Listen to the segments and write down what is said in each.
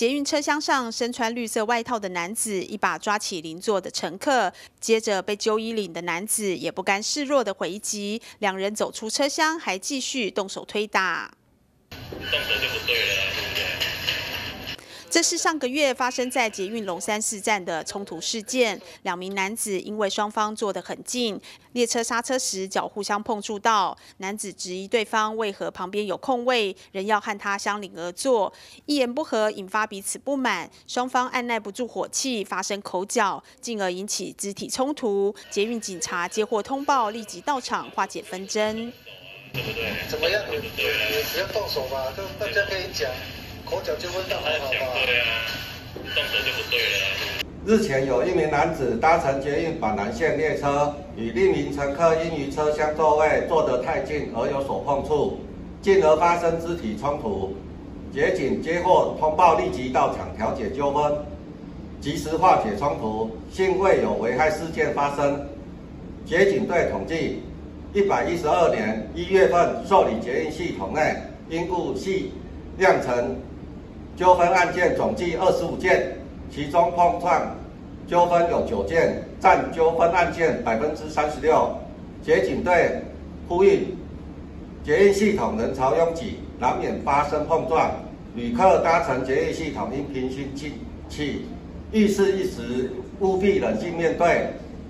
捷运车厢上身穿绿色外套的男子一把抓起邻座的乘客，接着被揪衣领的男子也不甘示弱的回击，两人走出车厢，还继续动手推打。动手就不对了，这是上个月发生在捷运龙山寺站的冲突事件，两名男子因为双方坐得很近，列车刹车时脚互相碰触到，男子质疑对方为何旁边有空位，仍要和他相邻而坐，一言不合引发彼此不满，双方按耐不住火气发生口角，进而引起肢体冲突。捷运警察接获通报，立即到场化解纷争。对不对？怎么样？你你只要动手吧，大家可以讲。口角就会到他讲对啊，动手就不对了。日前有一名男子搭乘捷运板南线列车，与另一名乘客因于车厢座位坐得太近而有所碰触，进而发生肢体冲突。捷警接获通报，立即到场调解纠纷，及时化解冲突，幸未有危害事件发生。捷警队统计，一百一十二年一月份受理捷运系统内因故系酿成。纠纷案件总计二十五件，其中碰撞纠纷有九件，占纠纷案件百分之三十六。捷警队呼吁，捷运系统人潮拥挤，难免发生碰撞，旅客搭乘捷运系统应平心静气，遇事一时务必冷静面对。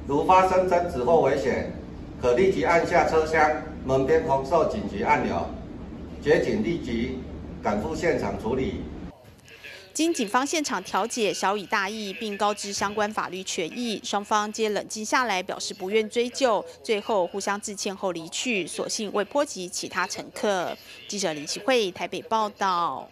如发生争执或危险，可立即按下车厢门边红色紧急按钮，捷警立即赶赴现场处理。经警方现场调解，小以大意，并告知相关法律权益，双方皆冷静下来，表示不愿追究，最后互相致歉后离去，所幸未波及其他乘客。记者林启慧台北报道。